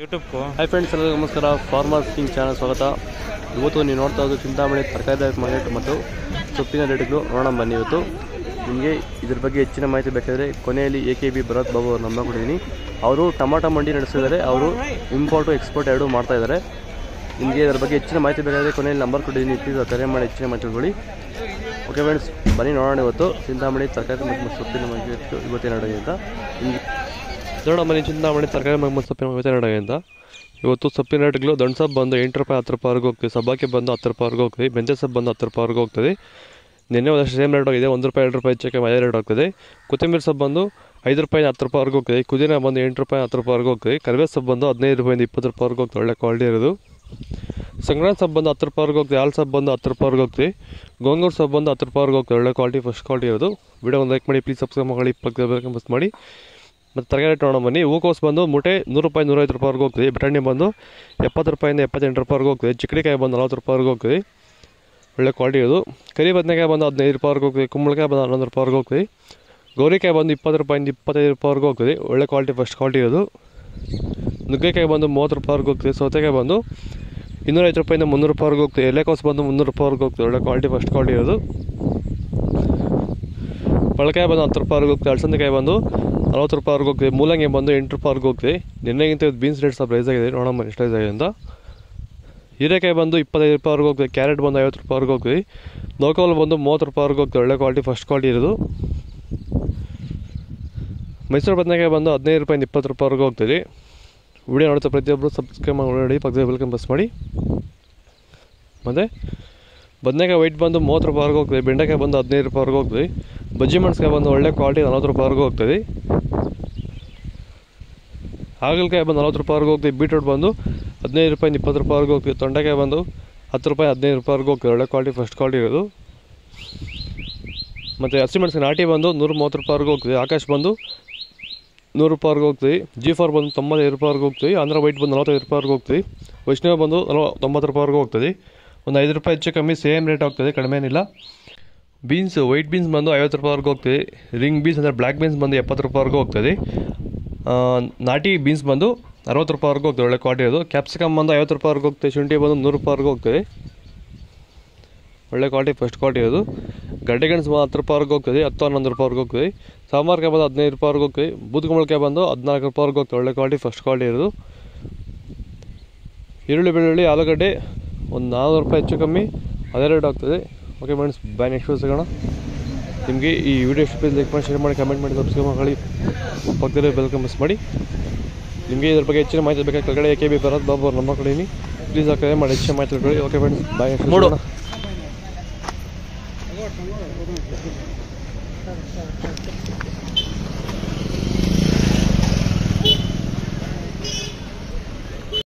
ಯೂಟ್ಯೂಬ್ಗೂ. Hi friends ಎಲ್ಲರಿಗೂ ನಮಸ್ಕಾರ. Farmers king channel ಸ್ವಾಗತ. ಇವತ್ತು ನೀವು ನೋಡ್ತಾ ಇರೋದು ಚಿಂತಾಮಣಿ ತರಕಾರಿ ಮಾರ್ಕೆಟ್ ಮತ್ತು ಸೊಪ್ಪಿನ ರೇಟ್ಗಳು ನೋಡೋಣ ಬನ್ನಿ ಇವತ್ತು. ನಿಮಗೆ ಇದ್ರ ಬಗ್ಗೆ ಹೆಚ್ಚಿನ ಮಾಹಿತಿ ಬೇಕಾದರೆ ಕೊನೆಯಲ್ಲಿ A K B Bharat Babu ಅವ್ರು ನಂಬರ್ ಕೊಟ್ಟಿದ್ದೀನಿ. ಅವರು ಟೊಮಾಟೊ ಮಂಡಿ ನಡೆಸಿದ್ದಾರೆ ಅವರು ಇಂಪೋರ್ಟು ಎಕ್ಸ್ಪೋರ್ಟ್ ಎರಡೂ ಮಾಡ್ತಾ ಇದ್ದಾರೆ. ನಿಮಗೆ ಇದ್ರ ಬಗ್ಗೆ ಹೆಚ್ಚಿನ ಮಾಹಿತಿ ಬೇಕಾದರೆ ಕೊನೆಯಲ್ಲಿ ನಂಬರ್ ಕೊಟ್ಟಿದ್ದೀನಿ. ಪ್ಲೀಸ್ ಕರೆ ಮಾಡಿ, ಹೆಚ್ಚಿನ ಮಾಹಿತಿ ಓಕೆ ಫ್ರೆಂಡ್ಸ್ ಬನ್ನಿ ನೋಡೋಣ ಇವತ್ತು. ಚಿಂತಾಮಣಿ ತರಕಾರಿ ಮತ್ತು ಸೊಪ್ಪಿನ ಮಾರ್ಕೆಟ್ ಇವತ್ತೇನು ನಡೆಯುತ್ತೆ ಅಂತ. ನಿಮ್ಗೆ ನೋಡೋಣ ಮನೆ ಚಿಂತಾಮಣಿ ತರಕಾರಿ ಮತ್ತು ಸೊಪ್ಪಿನ ನಡೆಯುತ್ತೆ ಅಂತ ಇವತ್ತು ಸೊಪ್ಪಿನ ರೇಟ್ಗಳು ದಂಡು ಸೊಪ್ಪು ಬಂದು ಎಂಟು ರೂಪಾಯಿ, ಹತ್ತು ರೂಪಾಯಿವರೆಗೂ ಹೋಗ್ತೀವಿ ಸಬ್ಬಾಕಿ ಬಂದು ಹತ್ತು ರೂಪಾಯಿವರೆಗೂ ಹೋಗ್ತೀವಿ ಮೆಂತ್ಯ ಸೊಪ್ಪು ಬಂದು ಹತ್ತು ರೂಪಾಯಿವರೆಗೂ ಹೋಗ್ತದೆ. ನಿನ್ನೆ ಒಂದಷ್ಟು ಸೇಮ್ ರೇಟ್ ಹೋಗಿದೆ ಒಂದು ರೂಪಾಯಿ, ಎರಡು ರೂಪಾಯಿ ಹೆಚ್ಚಕ್ಕೆ ಅದೇ ರೇಟ್ ಹೋಗ್ತದೆ ಕೊತ್ತಂಬರಿ ಸೊಪ್ಪು ಬಂದು ಐದು ರೂಪಾಯಿ, ಹತ್ತು ರೂಪಾಯಿವರೆಗೂ ಹೋಗ್ತದೆ. ಕುದಿನ ಬಂದು ಎಂಟು ರೂಪಾಯಿ, ಹತ್ತು ರೂಪಾಯಿವರೆಗೂ ಹೋಗ್ತದೆ. ಕರಿಬೇವು ಸೊಪ್ಪು ಬಂದು ಹದಿನೈದು ರೂಪಾಯಿಂದ ಇಪ್ಪತ್ತು ರೂಪಾಯಿವರೆಗೂ ಹೋಗ್ತದೆ. ಒಳ್ಳೆ ಕ್ವಾಲಿಟಿ ಇರೋದು. ಸಂಕ್ರಾಂತಿ ಸೊಪ್ಪು ಬಂದು ಹತ್ತು ರೂಪಾಯಿವರೆಗೂ ಹೋಗ್ತದೆ. ಹಾಲು ಸೊಪ್ಪು ಬಂದು ಹತ್ತು ರೂಪಾಯಿವರೆಗೂ ಹೋಗ್ತದೆ. ಗೋಂಗೂರು ಸೊಪ್ಪು ಬಂದು ಹತ್ತು ರೂಪಾಯಿವರೆಗೂ ಹೋಗ್ತದೆ. ಒಳ್ಳೆ ಕ್ವಾಲಿಟಿ ಫಸ್ಟ್ ಕ್ವಾಲಿಟಿ ಇರೋದು. ವಿಡಿಯೋ ಒಂದು ಲೈಕ್ ಮಾಡಿ, ಪ್ಲೀಸ್ ಸಬ್ಸ್ಕ್ರೈಬ್ ಮಾಡಿ ಇಪ್ಪತ್ತು ಬೇಕು ಮಸ್ತ್ ಮಾಡಿ. ಮತ್ತು ತರಕಾರಿ ನೋಡೋಣ ಬನ್ನಿ. ಹೂಕೋಸು ಬಂದು ಮೂಟೆ ನೂರು ರೂಪಾಯಿ, ನೂರೈವತ್ತು ರೂಪಾಯಿವರೆಗೂ ಹೋಗ್ತದೆ. ಬಟಾಣಿ ಬಂದು ಎಪ್ಪತ್ತು ರೂಪಾಯಿಂದ ಎಪ್ಪತ್ತೆಂಟು ರೂಪಾಯಿವರೆಗೂ ಹೋಗ್ತದೆ. ಚಿಕ್ಕಡಿಕಾಯಿ ಬಂದು ನಲ್ವತ್ತು ರೂಪಾಯಿವರೆಗೂ ಹೋಗ್ತದೆ. ಒಳ್ಳೆ ಕ್ವಾಲಿಟಿ ಇದು. ಕರಿ ಬದನೆಕಾಯಿ ಬಂದು ಹದಿನೈದು ರೂಪಾಯಿವರೆಗೂ ಹೋಗ್ತದೆ. ಕುಂಬಳಕಾಯಿ ಬಂದು ಹನ್ನೊಂದು ರೂಪಾಯಿವರೆಗೂ ಹೋಗ್ತದೆ. ಗೌರಿಕಾಯಿ ಬಂದು ಇಪ್ಪತ್ತು ರೂಪಾಯಿಂದ ಇಪ್ಪತ್ತೈದು ರೂಪಾಯಿವರೆಗೂ ಹೋಗ್ತದೆ. ಒಳ್ಳೆ ಕ್ವಾಲಿಟಿ, ಫಸ್ಟ್ ಕ್ವಾಲಿಟಿ ಇರೋದು ನುಗ್ಗೆಕಾಯಿ ಬಂದು ಮೂವತ್ತು ರೂಪಾಯಿವರೆಗೂ ಹೋಗ್ತದೆ. ಸೌತೆಕಾಯಿ ಬಂದು ಇನ್ನೂರೈವತ್ತು ರೂಪಾಯಿಂದ ಮುನ್ನೂರು ರೂಪಾಯಿವರೆಗೂ ಹೋಗ್ತದೆ. ಎಲೆಕೋಸು ಬಂದು ಮುನ್ನೂರು ರೂಪಾಯಿವರೆಗೂ ಹೋಗ್ತದೆ. ಒಳ್ಳೆ ಕ್ವಾಲಿಟಿ, ಫಸ್ಟ್ ಕ್ವಾಲಿಟಿ ಇರೋದು ಬಳಕಾಯಿ ಬಂದು ಹತ್ತು ರೂಪಾಯಿವರೆಗೆ ಹೋಗ್ತೀವಿ ಅಳಸಂದಕಾಯಿ ಬಂದು, ನಲ್ವತ್ತು ರೂಪಾಯಿವರೆಗೆ ಹೋಗ್ತದೆ ಮೂಲಂಗಿ ಬಂದು ಎಂಟು ರೂಪಾಯಿವರೆಗೆ ಹೋಗ್ತದೆ. ನಿನ್ನೆಗಿಂತ ಬೀನ್ಸ್ ರೇಟ್ ಸ್ವಲ್ಪ ರೈಸ್ ಆಗಿದೆ. ನೋಡೋಣ ಎಷ್ಟು ರೈಸ್ ಆಗಿದೆ ಅಂತ. ಹೀರೆಕಾಯಿ ಬಂದು ಇಪ್ಪತ್ತೈದು ರೂಪಾಯಿವರೆಗೆ ಹೋಗ್ತದೆ. ಕ್ಯಾರೆಟ್ ಬಂದು ಐವತ್ತು ರೂಪಾಯಿವರೆಗೆ ಹೋಗ್ತದೆ. ನೋಕೋಲ್ ಬಂದು ಮೂವತ್ತು ರೂಪಾಯಿವರೆಗೆ ಹೋಗ್ತದೆ. ಒಳ್ಳೆ ಕ್ವಾಲಿಟಿ ಫಸ್ಟ್ ಕ್ವಾಲಿಟಿ ಇರೋದು. ಮೈಸೂರು ಬದನೆಕಾಯಿ ಬಂದು ಹದಿನೈದು ರೂಪಾಯಿಂದ ಇಪ್ಪತ್ತು ರೂಪಾಯಿವರೆಗೂ ಹೋಗ್ತೀವಿ ವಿಡಿಯೋ ನೋಡ್ತಾ ಪ್ರತಿಯೊಬ್ಬರು ಸಬ್ಸ್ಕ್ರೈಬ್ ಮಾಡಿ, ನೋಡಿ ಪಕ್ಕದ ವೆಲ್ಕಮ್ ಬಸ್ ಮಾಡಿ. ಮತ್ತು, ಬದನೆಕಾಯಿ ವೈಟ್ ಬಂದು ಮೂವತ್ತು ರೂಪಾಯಿವರೆಗೂ ಹೋಗ್ತದೆ. ಬೆಂಡೆಕಾಯಿ ಬಂದು ಹದಿನೈದು ರೂಪಾಯಿವರೆಗೂ ಹೋಗ್ತದೆ. ಬಜ್ಜಿ ಮೆಣಸ್ಕಾಯಿ ಬಂದು ಒಳ್ಳೆ ಕ್ವಾಲಿಟಿ ನಲ್ವತ್ತು ರೂಪಾಯಿವರೆಗೂ ಹೋಗ್ತದೆ. ಹಾಗಲಕಾಯಿ ಬಂದು ನಲ್ವತ್ತು ರೂಪಾಯಿವರೆಗೂ ಹೋಗ್ತೀವಿ ಬೀಟ್ರೂಟ್ ಬಂದು ಹದಿನೈದು ರೂಪಾಯಿ, ಇಪ್ಪತ್ತು ರೂಪಾಯಿವರೆಗೂ ಹೋಗ್ತದೆ, ತೊಂಡೆಕಾಯಿ ಬಂದು ಹತ್ತು ರೂಪಾಯಿ, ಹದಿನೈದು ರೂಪಾಯಿವರೆಗೂ ಹೋಗ್ತದೆ, ಒಳ್ಳೆ ಕ್ವಾಲಿಟಿ ಫಸ್ಟ್ ಕ್ವಾಲಿಟಿ ಇರೋದು. ಮತ್ತು ಹಸಿಮೆಣಸಿನ ನಾಟಿ ಬಂದು ನೂರ ಮೂವತ್ತು ರೂಪಾಯಿವರೆಗೂ ಹೋಗ್ತದೆ, ಆಕಾಶ್ ಬಂದು ನೂರು ರೂಪಾಯಿವರೆಗೂ ಹೋಗ್ತದೆ ಜಿ ಫಾರ್ ಬಂದು ತೊಂಬತ್ತೈದು ರೂಪಾಯಿವರೆಗೂ ಹೋಗ್ತೀವಿ ಆಂಧ್ರ ವೈಟ್ ಬಂದು ನಲವತ್ತೈದು ರೂಪಾಯಿವರೆಗೂ ಹೋಗ್ತೀವಿ ವೈಷ್ಣವ ಬಂದು ನಲವ ತೊಂಬತ್ತು ರೂಪಾಯಿವರೆಗೂ ಹೋಗ್ತದೆ. ಒಂದು ಐದು ರೂಪಾಯಿ ಹೆಚ್ಚು ಕಮ್ಮಿ ಸೇಮ್ ರೇಟ್ ಹೋಗ್ತದೆ ಕಡಿಮೆ ಏನಿಲ್ಲ. ಬೀನ್ಸ್ ವೈಟ್ ಬೀನ್ಸ್ ಬಂದು ಐವತ್ತು ರೂಪಾಯಿವರೆಗೂ ಹೋಗ್ತದೆ. ರಿಂಗ್ ಬೀನ್ಸ್ ಅಂದರೆ ಬ್ಲ್ಯಾಕ್ ಬೀನ್ಸ್ ಬಂದು ಎಪ್ಪತ್ತು ರೂಪಾಯಿವರೆಗೂ ಹೋಗ್ತದೆ. ನಾಟಿ ಬೀನ್ಸ್ ಬಂದು ಅರವತ್ತು ರೂಪಾಯಿವರೆಗೂ ಹೋಗ್ತದೆ, ಒಳ್ಳೆ ಕ್ವಾಲಿಟಿ ಅದು ಕ್ಯಾಪ್ಸಿಕಮ್ ಬಂದು ಐವತ್ತು ರೂಪಾಯಿವರೆಗೂ ಹೋಗ್ತದೆ, ಶುಂಠಿ ಬಂದು ನೂರು ರೂಪಾಯಿವರೆಗೂ ಹೋಗ್ತದೆ. ಒಳ್ಳೆ ಕ್ವಾಲಿಟಿ ಫಸ್ಟ್ ಕ್ವಾಲಿಟಿ ಅದು ಗಡ್ಡೆ ಗೆಣಸು ಹತ್ತು ರೂಪಾಯಿವರೆಗೂ ಹೋಗ್ತದೆ, ಹತ್ತು, ಹನ್ನೊಂದು ರೂಪಾಯಿವರೆಗೂ ಹೋಗ್ತದೆ. ಸಾಂಬಾರ್ಕಾಯಿ ಬಂದು ಹದಿನೈದು ರೂಪಾಯಿವರೆಗೂ ಹೋಗ್ತದೆ. ಬೂದ್ಗುಂಬಳಕಾಯಿ ಬಂದು ಹದಿನಾಲ್ಕು ರೂಪಾಯಿವರೆಗೂ ಹೋಗ್ತದೆ, ಒಳ್ಳೆ ಕ್ವಾಲಿಟಿ ಫಸ್ಟ್ ಕ್ವಾಲಿಟಿ ಇರೋದು. ಈರುಳ್ಳಿ ಬೆಳ್ಳುಳ್ಳಿ, ಆಲೂಗಡ್ಡೆ ಒಂದು ನಾನ್ನೂರು ರೂಪಾಯಿ ಹೆಚ್ಚು ಕಮ್ಮಿ ರೇಟ್ ಆಗ್ತದೆ. ಓಕೆ ಫ್ರೆಂಡ್ಸ್ ಬಾಯ್ ನೆಕ್ಸ್ಟ್ ಸಿಗೋಣ. ನಿಮಗೆ ಈ ವಿಡಿಯೋ ಇಷ್ಟ ಲೈಕ್ ಮಾಡಿ ಶೇರ್ ಮಾಡಿ ಕಮೆಂಟ್ ಮಾಡಿ ಸಬ್ಸ್ಕ್ರೈಬ್ ಮಾಡಿ. ಪಕ್ಕದಲ್ಲಿ ವೆಲ್ಕಮ್ ಮಿಸ್ ಮಾಡಿ. ನಿಮಗೆ ಇದ್ರ ಬಗ್ಗೆ ಹೆಚ್ಚಿನ ಮಾಹಿತಿ ಬೇಕಾದ್ರೆ ಕೆಳಗಡೆ ಎ ಕೆ ಬಿ ಬರೋದು ಬಾಬು ನಮ್ಮ ಕಡೆಯಲ್ಲಿ ಪ್ಲೀಸ್ ಆ ಕರೆ ಮಾಡಿ ಹೆಚ್ಚಿನ ಮಾಹಿತಿ ತಿಳ್ಕೊಳ್ಳಿ. ಓಕೆ ಫ್ರೆಂಡ್ಸ್ ಬಾಯ್ ನೆಕ್ಸ್ಟ್ ಮೂಡು.